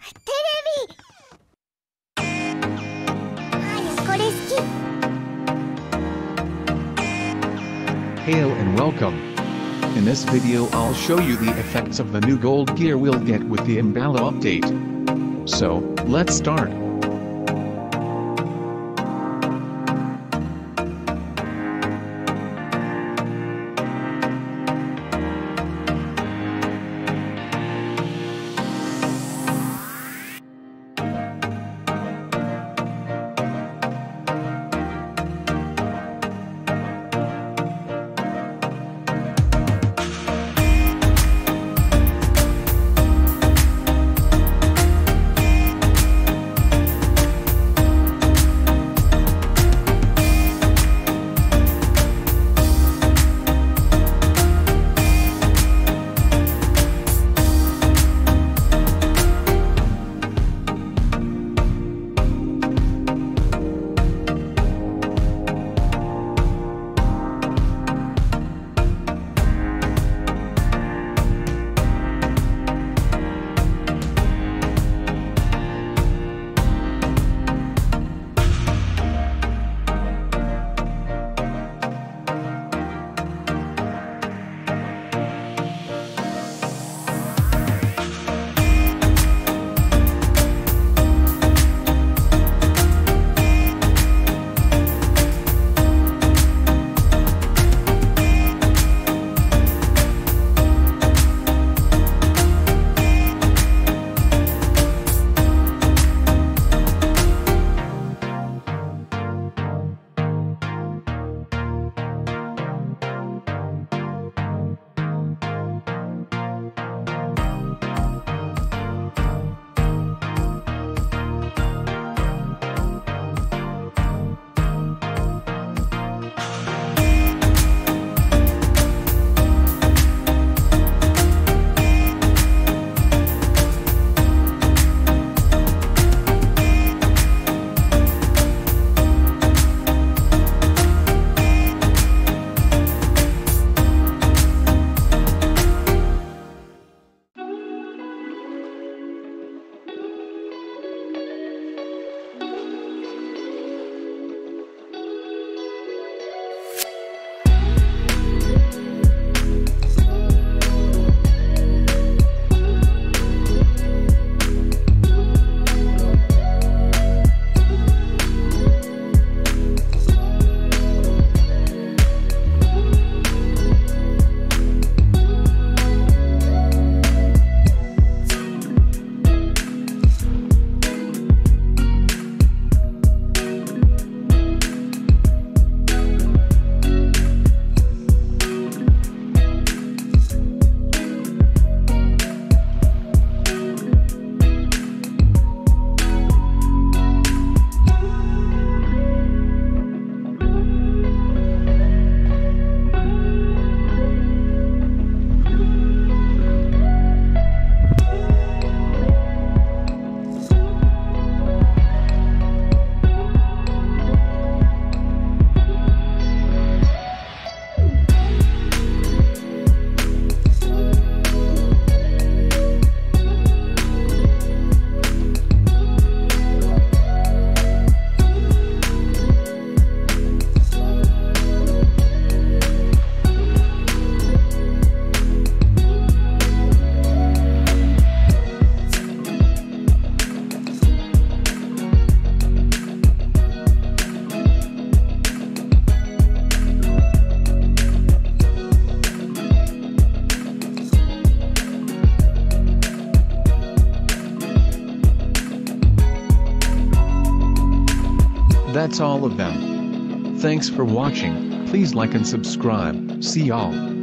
テレビあーこれ好き Hail and welcome. In this video I'll show you the effects of the new gold gear we'll get with the Umbala update. So, let's start. That's all of them. Thanks for watching, please like and subscribe, see y'all.